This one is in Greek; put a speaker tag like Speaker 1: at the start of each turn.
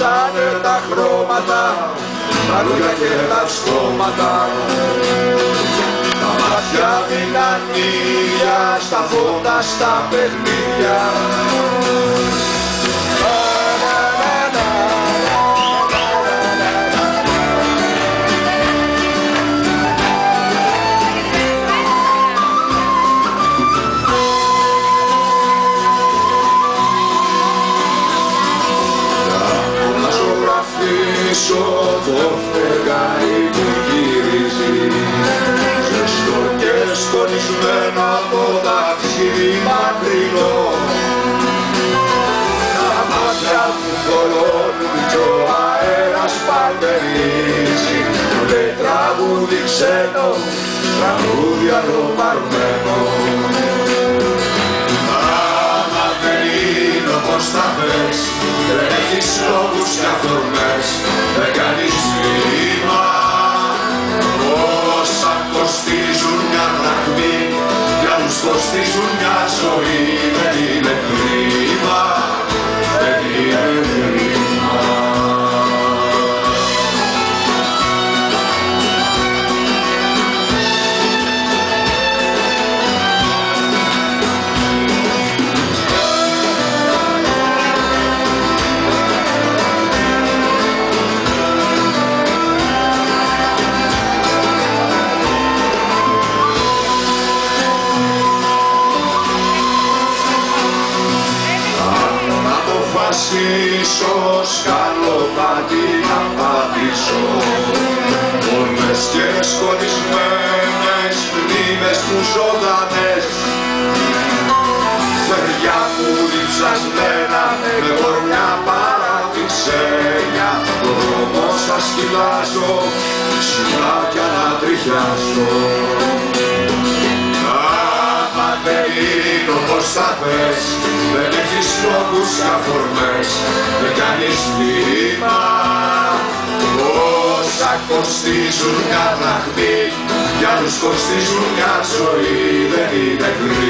Speaker 1: Σβήσανε τα χρώματα, τα λόγια και τα στόματα. Τα μάτια μείναν ίδια, στα φώτα, στα παιχνίδια. Πίσω το φεγγάρι που γυρίζει. Ζεστό και σκονισμένο από ταξίδι μακρινό. Τα μάτια του θολώνουν κι ο αέρας παλτερίζει λέει τραγούδι ξένο, τραγούδι αλλοπαρμένο έχεις λόγους αποφασίσω σκαλοπάτι να πατήσω. Όρμες και σκονισμένες μνήμες μου ζωντανές. Φεριά που διψασμένα με γορμιά παραδεισένια Το δρόμο σας κοιτάζω σιγά να τριχιάσω είναι όπως θα πες δεν έχεις λόγους και αφορμές δεν κάνεις βήμα Όσα κοστίζουν μια δραχμή κι άλλους κοστίζουν μια ζωή δεν είναι κρίμα